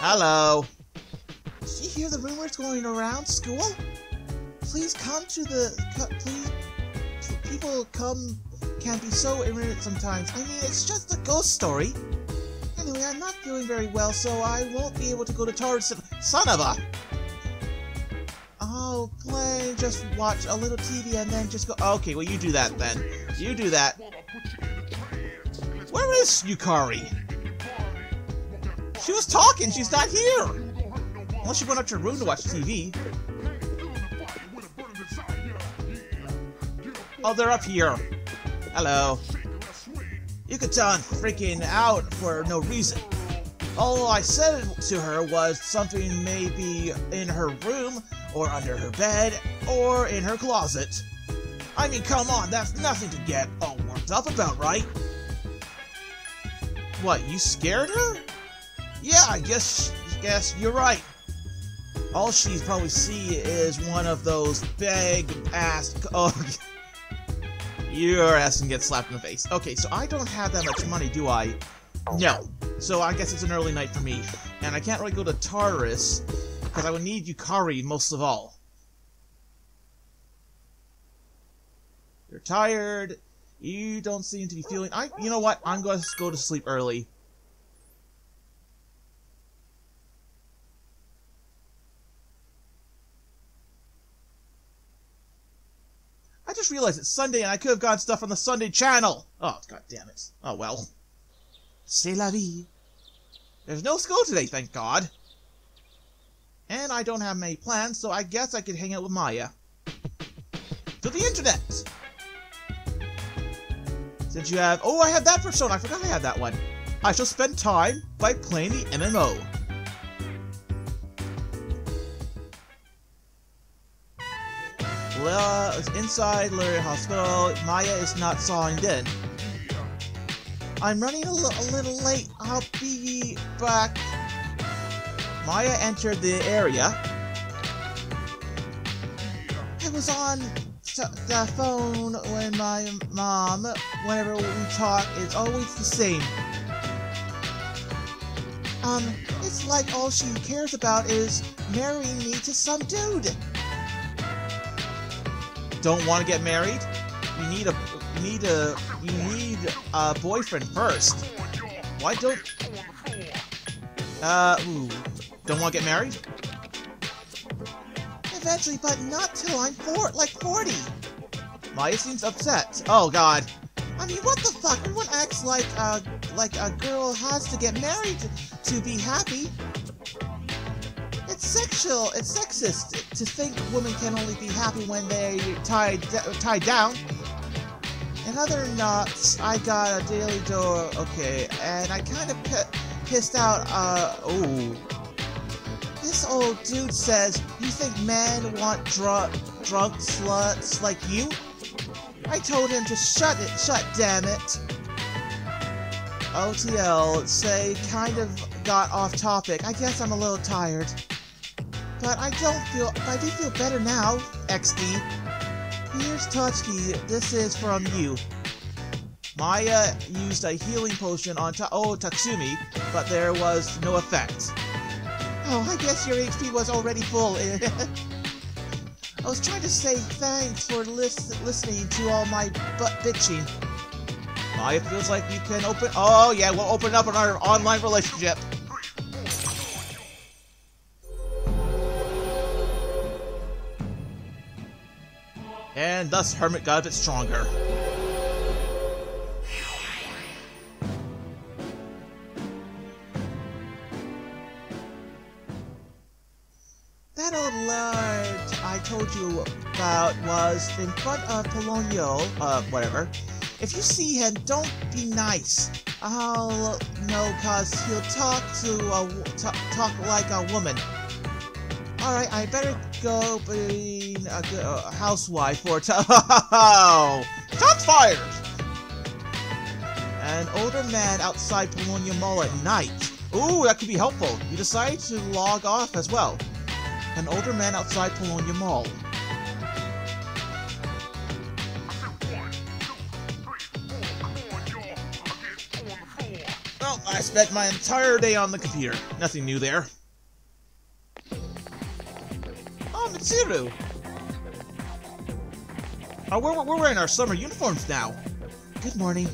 Hello. Did you hear the rumors going around school? Please come to the. Co- please. People come can be so ignorant sometimes. I mean, it's just a ghost story. Anyway, I'm not feeling very well, so I won't be able to go to Tartarus. Son of a. Oh, play. Just watch a little TV and then just go. Okay, well, you do that then. You do that. Where is Yukari? She was talking. She's not here. Unless she went up to her room to watch TV. Oh, they're up here. Hello. You I'm freaking out for no reason. All I said to her was something maybe in her room, or under her bed, or in her closet. I mean, come on, that's nothing to get all worked up about, right? What, you scared her? Yeah, I guess, guess you're right. All she's probably see is one of those big ass. Oh, your ass can get slapped in the face. Okay, so I don't have that much money, do I? No. So I guess it's an early night for me, and I can't really go to Tartarus because I would need Yukari most of all. You're tired. You don't seem to be feeling. I. You know what? I'm going to go to sleep early. Just it's Sunday and I could have gotten stuff on the Sunday channel. Oh, god damn it. Oh well. C'est la vie. There's no school today, thank God. And I don't have many plans, so I guess I could hang out with Maya. To the internet! Since you have... Oh, I have that for persona. I forgot I had that one. I shall spend time by playing the MMO. Leia is inside Lyria Hospital. Maya is not sawing in. I'm running a, a little late. I'll be back. Maya entered the area. I was on the phone when my mom, whenever we talk, it's always the same. Um, it's like all she cares about is marrying me to some dude. Don't want to get married? You need a, you need a, you need a boyfriend first. Why don't, uh, ooh, don't want to get married? Eventually, but not till I'm four, like 40. Maya seems upset. Oh god. I mean, what the fuck? Everyone acts like uh, like a girl has to get married to be happy. It's sexual. It's sexist to think women can only be happy when they're tied tied down. In other knots, I got a daily door. Okay, and I kind of pissed out. Uh, oh. This old dude says, you think men want drunk, drunk sluts like you? I told him to shut it, shut damn it. OTL, say, kind of got off topic. I guess I'm a little tired. But I don't feel, I do feel better now, XD. Here's Touchkey, this is from you. Maya used a healing potion on Ta oh, Tatsumi, but there was no effect. Oh, I guess your HP was already full. I was trying to say thanks for lis listening to all my butt bitching. Maya feels like we can open- Oh yeah, we'll open up our online relationship. And thus Hermit got a bit stronger. That old lord I told you about was in front of Paulownia, uh, whatever. If you see him, don't be nice. I'll know, cause he'll talk to a, talk like a woman. Alright, I better go be a, a uh, housewife for to- Oh! Shots fired! An older man outside Paulownia Mall at night. Ooh, that could be helpful. You decide to log off as well. An older man outside Paulownia Mall. Well, I spent my entire day on the computer. Nothing new there. Oh, Oh, we're, we're wearing our summer uniforms now. Good morning.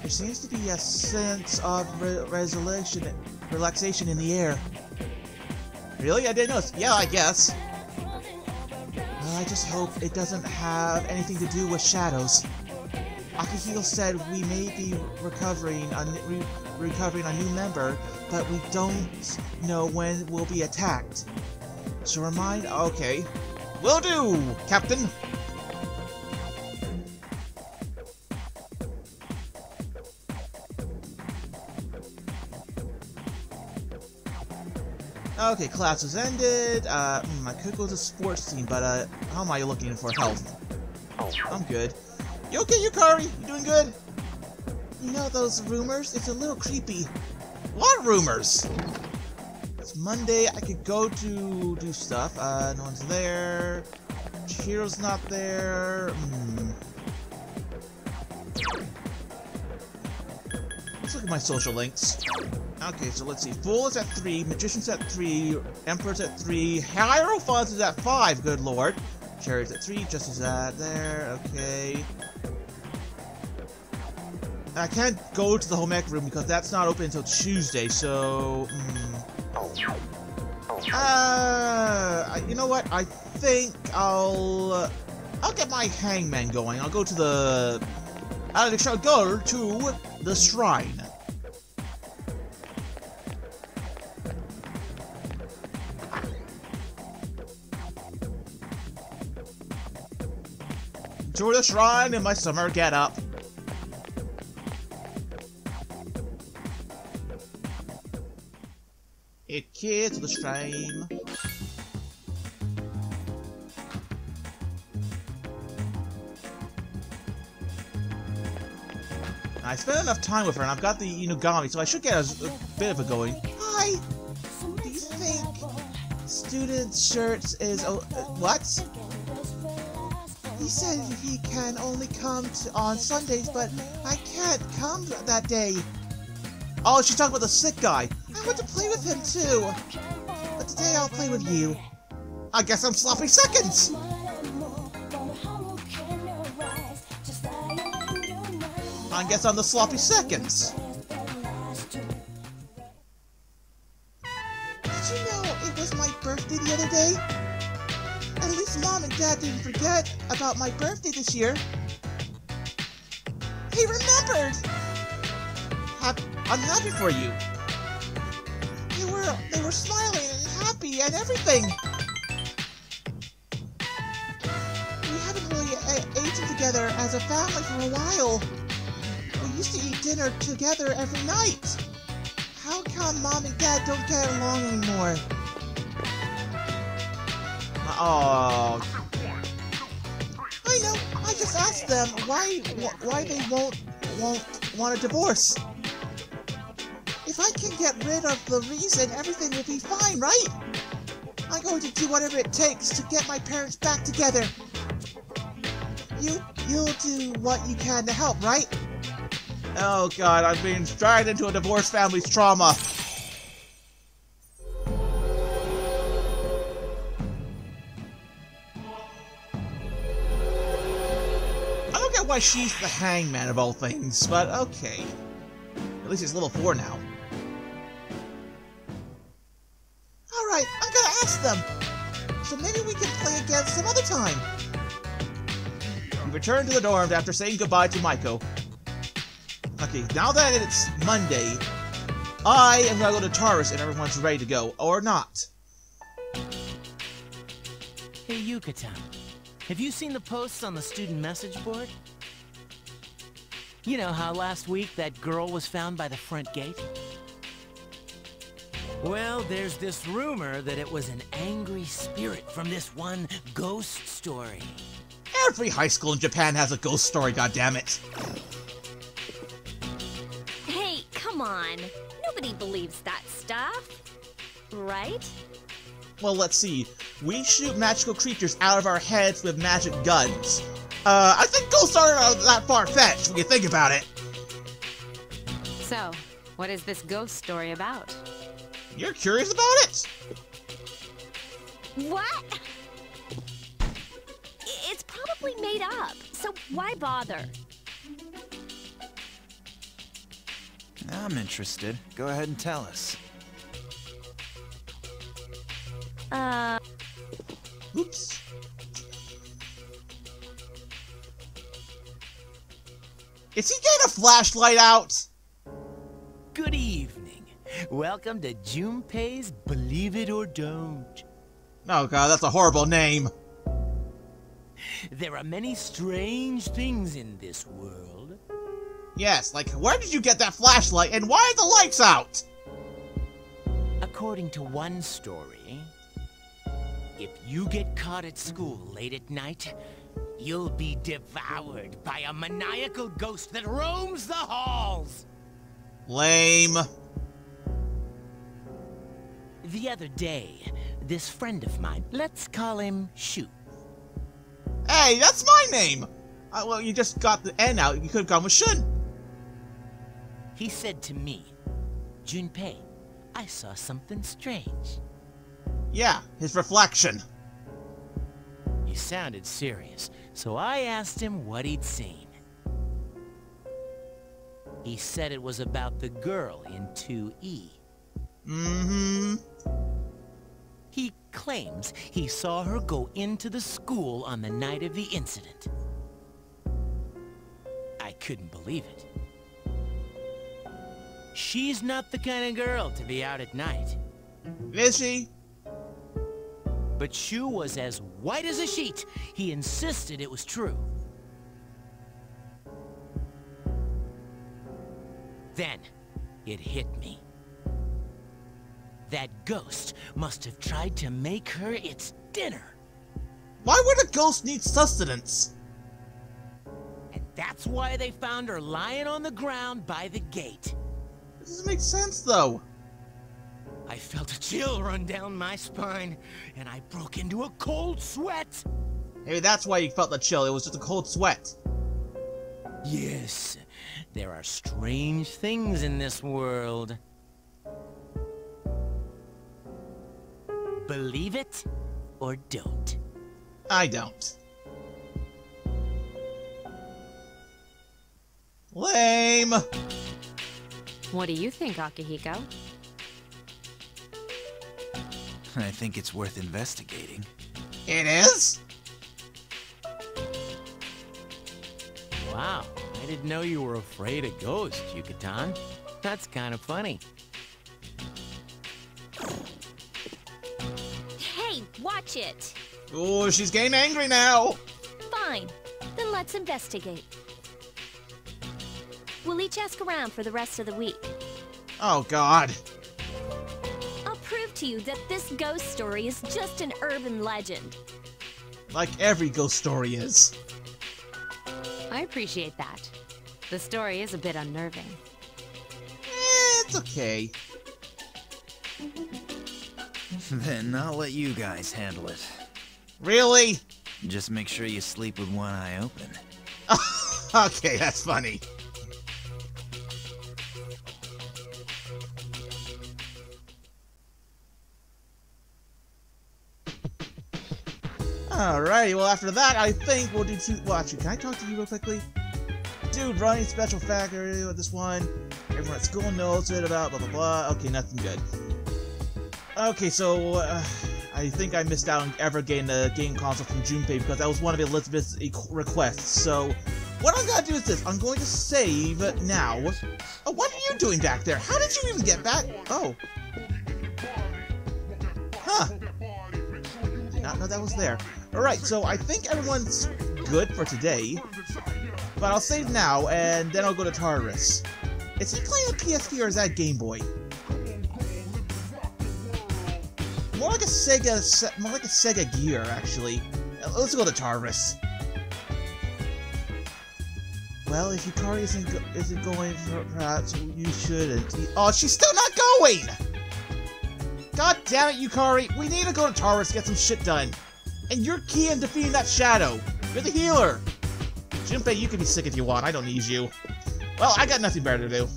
There seems to be a sense of re resolution, relaxation in the air. Really? I didn't notice. Yeah, I guess. I just hope it doesn't have anything to do with shadows. Akihiko said we may be recovering a, re recovering a new member, but we don't know when we'll be attacked. So remind... Okay. Will do, Captain! Okay, class has ended. Uh, hmm, I could go to sports team, but uh, how am I looking for health? I'm good. You okay, Yukari? You doing good? You know those rumors? It's a little creepy. What rumors? Monday. I could go to do stuff. Uh, no one's there. Chihiro's not there. Hmm. Let's look at my social links. Okay, so let's see. Fool is at 3, Magician's at 3, Emperor's at 3, Hierophant is at 5, good lord. Chariot's at 3, Justice at there, okay. I can't go to the home ec room because that's not open until Tuesday, so... Mm. Uh, you know what? I think I'll... Uh, I'll get my hangman going. I'll go to the... I shall go to the shrine. to the shrine in my summer getup. It kids to the shrine. I spent enough time with her, and I've got the Inugami, so I should get a, a bit of a going. Hi! Do you think student shirts is... Oh, uh, what? He said he can only come on Sundays, but I can't come that day. Oh, she's talking about the sick guy. I want to play with him too. But today I'll play with you. I guess I'm sloppy seconds. I guess I'm the sloppy seconds. Did you know it was my birthday the other day? At least Mom and Dad didn't forget about my birthday this year. He remembered! I'm happy for you. They were, they were smiling and happy and everything. We haven't really eaten together as a family for a while. We used to eat dinner together every night. How come Mom and Dad don't get along anymore? Oh. I know. I just asked them why why they won't won't want a divorce. If I can get rid of the reason, everything will be fine, right? I'm going to do whatever it takes to get my parents back together. You you'll do what you can to help, right? Oh god, I'm being dragged into a divorce family's trauma. I don't get why she's the hangman of all things, but okay. At least he's level 4 now. Ask them! So maybe we can play again some other time! We return to the dorm after saying goodbye to Maiko. Okay, now that it's Monday, I am gonna go to Tartarus and everyone's ready to go, or not. Hey, Yuka-tan. Have you seen the posts on the student message board? You know how last week that girl was found by the front gate? Well, there's this rumor that it was an angry spirit from this one ghost story. Every high school in Japan has a ghost story, goddammit. Hey, come on. Nobody believes that stuff. Right? Well, let's see. We shoot magical creatures out of our heads with magic guns. Uh, I think ghosts aren't uh, that far-fetched when you think about it. So, What is this ghost story about? You're curious about it? What? It's probably made up, so why bother? I'm interested. Go ahead and tell us. Uh, Oops. Is he getting a flashlight out? Welcome to Junpei's Believe It or Don't. Oh god, that's a horrible name. There are many strange things in this world. Yes, like where did you get that flashlight and why are the lights out? According to one story, if you get caught at school late at night, you'll be devoured by a maniacal ghost that roams the halls. Lame. The other day, this friend of mine, let's call him Shu, Hey, that's my name! Uh, well, you just got the N out. You could have gone with Shun. he said to me, Junpei, I saw something strange. Yeah, his reflection. He sounded serious, so I asked him what he'd seen. He said it was about the girl in 2E. Mm-hmm. He claims he saw her go into the school on the night of the incident. I couldn't believe it. She's not the kind of girl to be out at night. Is she? But Shu was as white as a sheet. He insisted it was true. Then, it hit me. Ghost must have tried to make her its dinner. Why would a ghost need sustenance? And that's why they found her lying on the ground by the gate. This doesn't make sense, though. I felt a chill run down my spine, and I broke into a cold sweat. Maybe that's why you felt the chill. It was just a cold sweat. Yes, there are strange things in this world. Believe it or don't. I don't. Lame. what do you think, Akihiko? I think it's worth investigating. It is? Wow, I didn't know you were afraid of ghosts, Yuka-tan. That's kind of funny. Watch it! Oh, she's getting angry now. Fine, then let's investigate. We'll each ask around for the rest of the week. Oh, God. I'll prove to you that this ghost story is just an urban legend. Like every ghost story is. I appreciate that. The story is a bit unnerving. Eh, it's okay. Then I'll let you guys handle it. Really? Just make sure you sleep with one eye open. okay, that's funny. Alrighty, well after that, I think we'll do two- well actually, can I talk to you real quickly? Dude, running special factory with this one. Everyone at school knows it about blah blah blah. Okay, nothing good. Okay, so uh, I think I missed out on ever getting a game console from Junpei because that was one of Elizabeth's equ- requests. So what I'm gonna do is this: I'm going to save now. Oh, what are you doing back there? How did you even get back? Oh, huh? Did not know that was there. All right, so I think everyone's good for today. But I'll save now, and then I'll go to Tartarus. Is he playing a PSP or is that Game Boy? More like a Sega, more like a Sega Gear, actually. Uh, Let's go to Tartarus. Well, if Yukari isn't go- isn't going, per- perhaps you shouldn't. Oh, she's still not going. God damn it, Yukari! We need to go to to get some shit done. And you're key in defeating that shadow. You're the healer. Junpei, you can be sick if you want. I don't need you. Well, I got nothing better to do.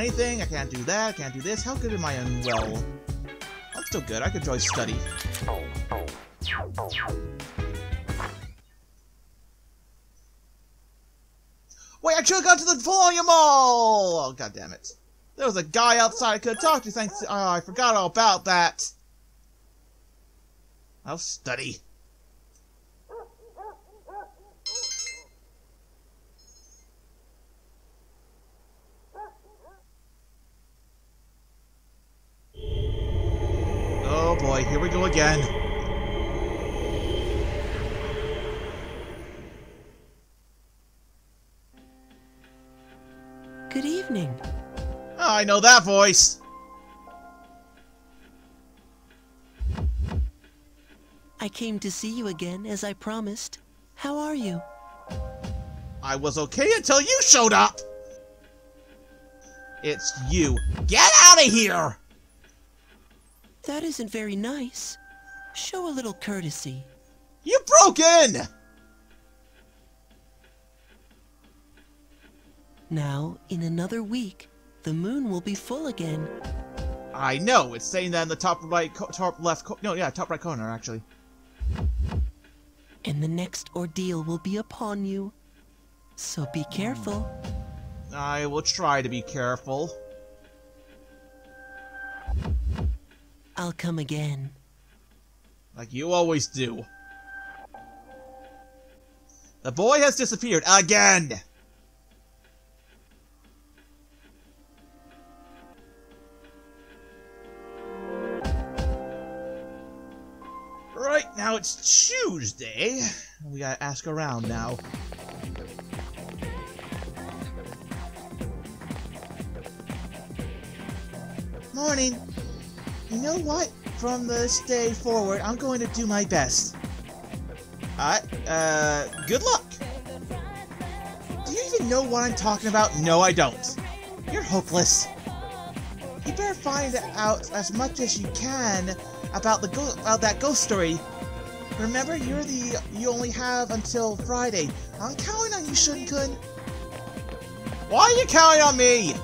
Anything. I can't do that. I can't do this. How good am I in well? I'm still good. I could enjoy study. Wait, I should have gone to the volume mall! Oh, god damn it. There was a guy outside I could have talked to. Thanks. Oh, I forgot all about that. I'll study. I know that voice. I came to see you again as I promised. How are you? I was okay until you showed up. It's you. Get out of here! That isn't very nice. Show a little courtesy. You broke in! Now, in another week, the moon will be full again. I know, it's saying that in the top right, co- top left, no, yeah, top right corner, actually. And the next ordeal will be upon you. So be careful. I will try to be careful. I'll come again. Like you always do. The boy has disappeared again! Now it's Tuesday. We gotta ask around now. Morning. You know what? From this day forward, I'm going to do my best. Alright, uh, good luck. Do you even know what I'm talking about? No, I don't. You're hopeless. You better find out as much as you can about the about that ghost story. Remember, you're the you only have until Friday. I'm counting on you, Shunkun. Why are you counting on me?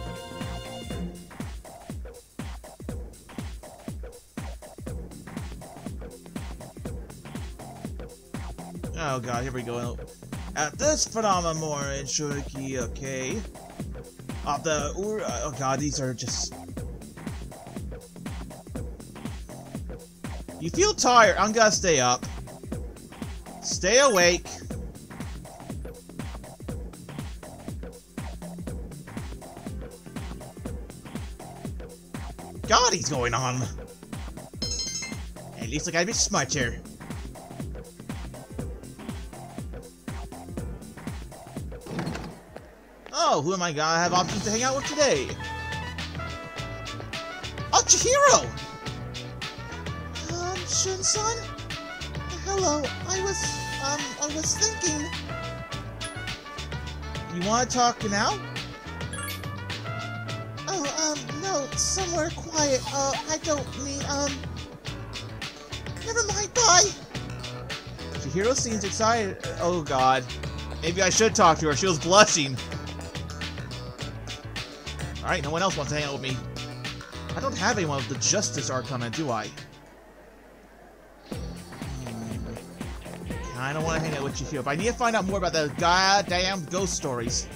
Oh god, here we go. At this phenomenon more in Shuriki, okay. Of the oh god, these are just You feel tired, I'm gonna stay up. Stay awake. God, he's going on. At least I gotta be smarter. Oh, who am I gonna have options to hang out with today? Oh, Chihiro! Um, Shun-san? Hello, I was, um, I was thinking... You wanna talk now? Oh, um, no, somewhere quiet. Uh, I don't mean, um... Never mind, bye! Chihiro seems excited. Oh god. Maybe I should talk to her. She was blushing. Alright, no one else wants to hang out with me. I don't have anyone with the Justice Arc Arcana, do I? I don't want to hang out with you here, but I need to find out more about the goddamn ghost stories.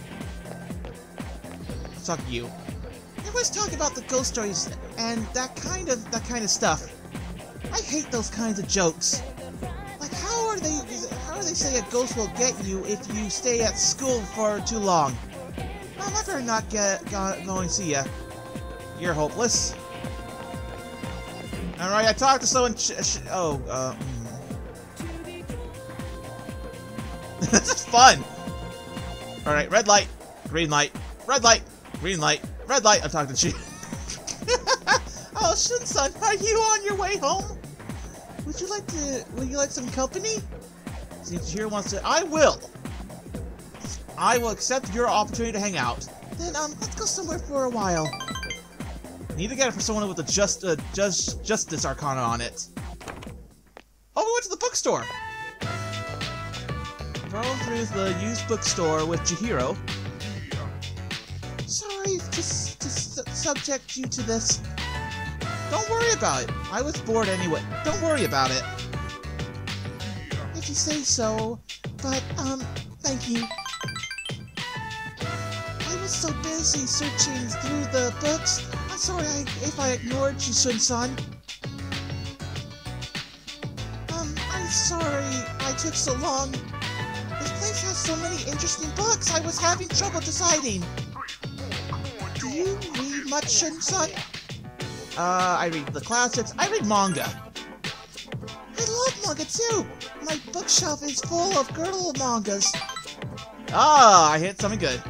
To you. Everyone's talking about the ghost stories and that kind of that kind of stuff. I hate those kinds of jokes. Like, how are they? How are they say a ghost will get you if you stay at school for too long? Well, I better not get go, go and see ya. You're hopeless. All right, I talked to someone. Oh, uh. this is fun. All right, red light, green light, red light, green light, red light. I'm talking to you. oh, Shin-san, are you on your way home? Would you like to? Would you like some company? Here wants to. I will. I will accept your opportunity to hang out. Then, um, let's go somewhere for a while. Need to get it for someone with a just, uh, just, Justice Arcana on it. Oh, we went to the bookstore! Roll through the used bookstore with Chihiro. Sorry, just, just, subject you to this. Don't worry about it. I was bored anyway. Don't worry about it. If you say so. But, um, thank you. I was so busy searching through the books. I'm sorry I, if I ignored you, Shun-san. Um, I'm sorry I took so long. So many interesting books, I was having trouble deciding. Do you read much, Shun-san? Uh, I read the classics. I read manga. I love manga too. My bookshelf is full of girdle mangas. Ah, I hit something good.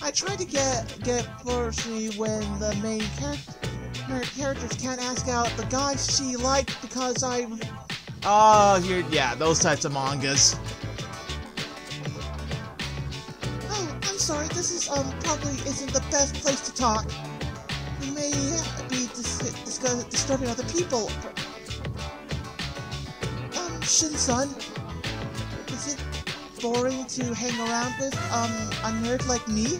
I tried to get get Fortunately when the main character characters can't ask out the guys she liked because I. Oh, here, yeah, those types of mangas. Sorry. This is um probably isn't the best place to talk. We may be dis discuss disturbing other people. Um, Shin-san, is it boring to hang around with um a nerd like me?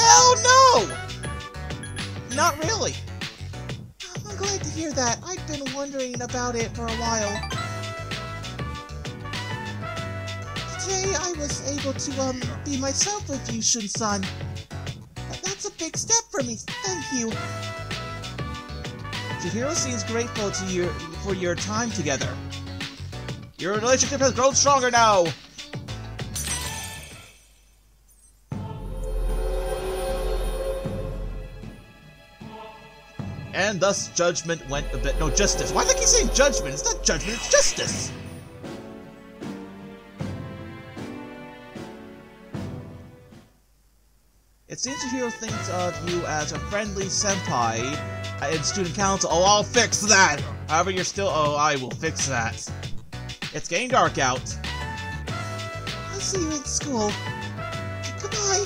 Hell no! Not really. I'm glad to hear that. I've been wondering about it for a while. Today I was able to um be myself with you, Shun-san. That's a big step for me. Thank you. Chihiro seems grateful to you for your time together. Your relationship has grown stronger now. And thus judgment went a bit. No, justice. Why do I keep saying judgment? It's not judgment, it's justice. It seems Chihiro thinks of you as a friendly senpai in student council. Oh, I'll fix that! However, you're still. Oh, I will fix that. It's getting dark out. I'll see you in school. Goodbye.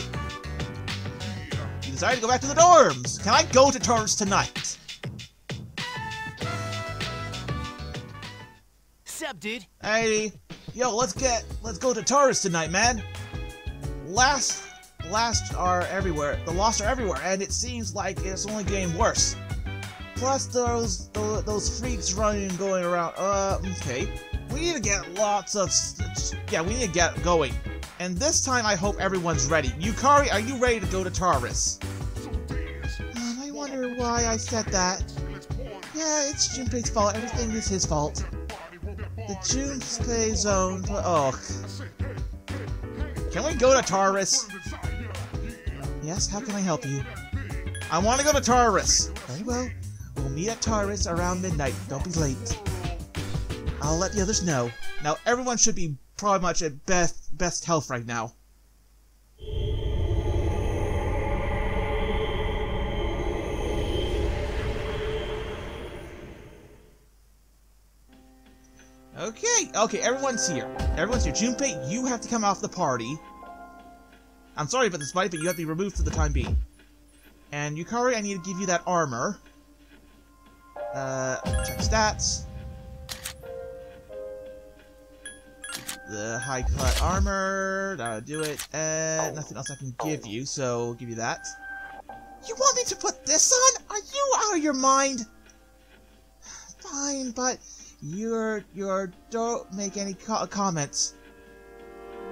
You decided to go back to the dorms. Can I go to Tartarus tonight? Sup, dude? Hey, yo, let's get, let's go to Tartarus tonight, man. Last, last are everywhere. The lost are everywhere, and it seems like it's only getting worse. Plus those, those, those freaks running and going around. Uh, okay. We need to get lots of, yeah, we need to get going. And this time, I hope everyone's ready. Yukari, are you ready to go to Tartarus? Um, I wonder why I said that. Yeah, it's Junpei's fault. Everything is his fault. The Junpei zone. Oh. Can we go to Tartarus? Yes, how can I help you? I want to go to Tartarus. Very well. We'll meet at Tartarus around midnight. Don't be late. I'll let the others know. Now, everyone should be probably much at best best health right now. Okay, okay, everyone's here. Everyone's here. Junpei, you have to come off the party. I'm sorry about this fight, but you have to be removed for the time being. And Yukari, I need to give you that armor. Uh, check stats. The high cut armor, that'll do it. Uh, nothing else I can give you, so I'll give you that. You want me to put this on? Are you out of your mind? Fine, but you're you're don't make any co comments.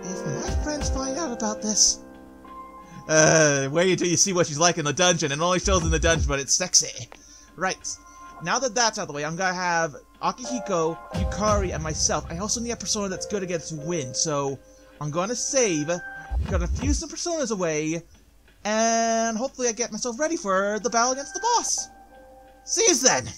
If my friends find out about this, uh, wait until you see what she's like in the dungeon. It only shows in the dungeon, but it's sexy. Right. Now that that's out of the way, I'm gonna have Akihiko, Yukari, and myself. I also need a persona that's good against wind, so I'm gonna save, gonna fuse some personas away, and hopefully I get myself ready for the battle against the boss. See you then!